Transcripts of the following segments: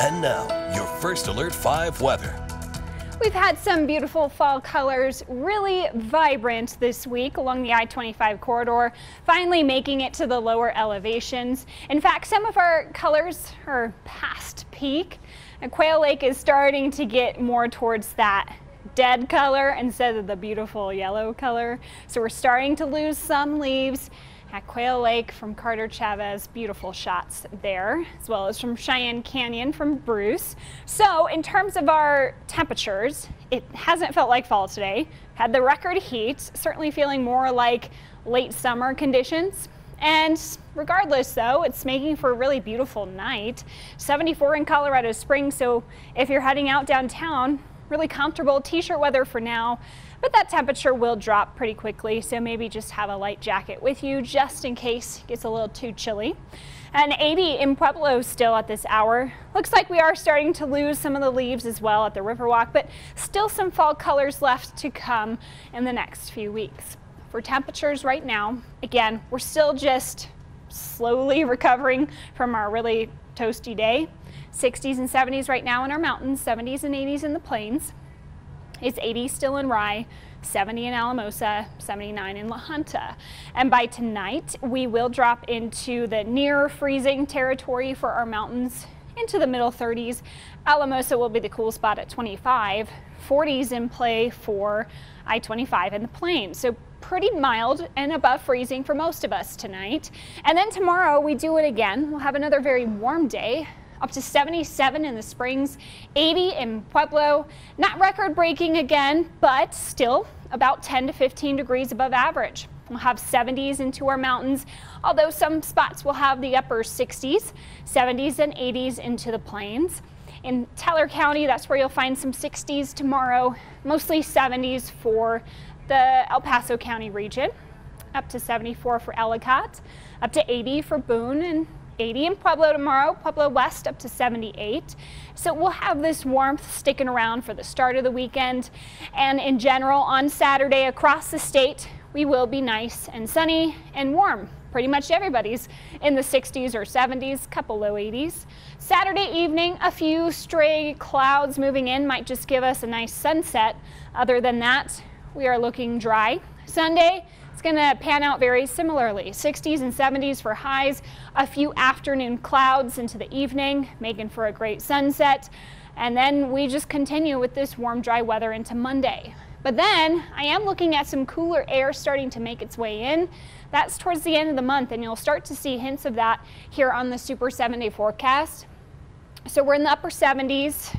And now, your first Alert 5 weather. We've had some beautiful fall colors really vibrant this week along the I-25 corridor, finally making it to the lower elevations. In fact, some of our colors are past peak. And Quail Lake is starting to get more towards that dead color instead of the beautiful yellow color. So we're starting to lose some leaves at Quail Lake from Carter Chavez. Beautiful shots there, as well as from Cheyenne Canyon from Bruce. So in terms of our temperatures, it hasn't felt like fall today. Had the record heat, certainly feeling more like late summer conditions. And regardless though, it's making for a really beautiful night. 74 in Colorado Springs, so if you're heading out downtown, really comfortable t-shirt weather for now, but that temperature will drop pretty quickly. So maybe just have a light jacket with you just in case it gets a little too chilly. And 80 in Pueblo still at this hour. Looks like we are starting to lose some of the leaves as well at the Riverwalk, but still some fall colors left to come in the next few weeks. For temperatures right now, again, we're still just slowly recovering from our really toasty day. 60s and 70s right now in our mountains, 70s and 80s in the plains. It's 80 still in Rye, 70 in Alamosa, 79 in La Junta. And by tonight, we will drop into the near freezing territory for our mountains into the middle 30s. Alamosa will be the cool spot at 25, 40s in play for I-25 in the plains. So pretty mild and above freezing for most of us tonight. And then tomorrow we do it again. We'll have another very warm day up to 77 in the Springs, 80 in Pueblo. Not record breaking again, but still about 10 to 15 degrees above average. We'll have 70s into our mountains, although some spots will have the upper 60s, 70s and 80s into the plains. In Teller County, that's where you'll find some 60s tomorrow, mostly 70s for the El Paso County region, up to 74 for Ellicott, up to 80 for Boone and 80 in Pueblo tomorrow, Pueblo West up to 78. So we'll have this warmth sticking around for the start of the weekend. And in general, on Saturday across the state, we will be nice and sunny and warm. Pretty much everybody's in the 60s or 70s, couple low 80s. Saturday evening, a few stray clouds moving in might just give us a nice sunset. Other than that, we are looking dry. Sunday, it's going to pan out very similarly. 60s and 70s for highs, a few afternoon clouds into the evening, making for a great sunset. And then we just continue with this warm, dry weather into Monday. But then I am looking at some cooler air starting to make its way in. That's towards the end of the month, and you'll start to see hints of that here on the Super 7 day forecast. So we're in the upper 70s,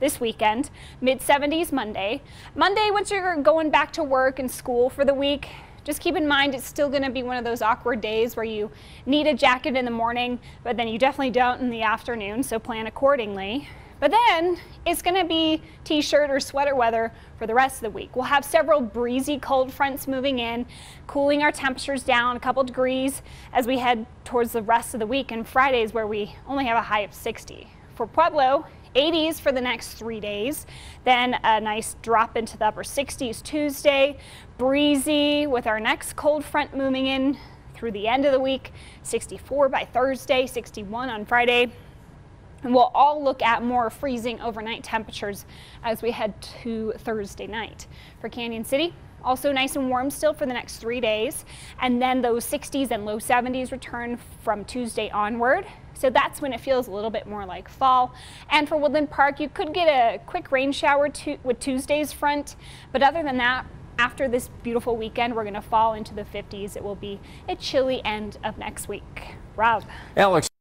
this weekend, mid 70s Monday. Monday, once you're going back to work and school for the week, just keep in mind it's still going to be one of those awkward days where you need a jacket in the morning, but then you definitely don't in the afternoon, so plan accordingly. But then it's going to be t-shirt or sweater weather for the rest of the week. We'll have several breezy cold fronts moving in, cooling our temperatures down a couple degrees as we head towards the rest of the week. And Fridays where we only have a high of 60. For Pueblo, 80s for the next three days. Then a nice drop into the upper 60s Tuesday. Breezy with our next cold front moving in through the end of the week. 64 by Thursday, 61 on Friday. And we'll all look at more freezing overnight temperatures as we head to Thursday night. For Cañon City, also nice and warm still for the next three days. And then those 60s and low 70s return from Tuesday onward. So that's when it feels a little bit more like fall. And for Woodland Park, you could get a quick rain shower with Tuesday's front. But other than that, after this beautiful weekend, we're going to fall into the 50s. It will be a chilly end of next week. Rob. Alex.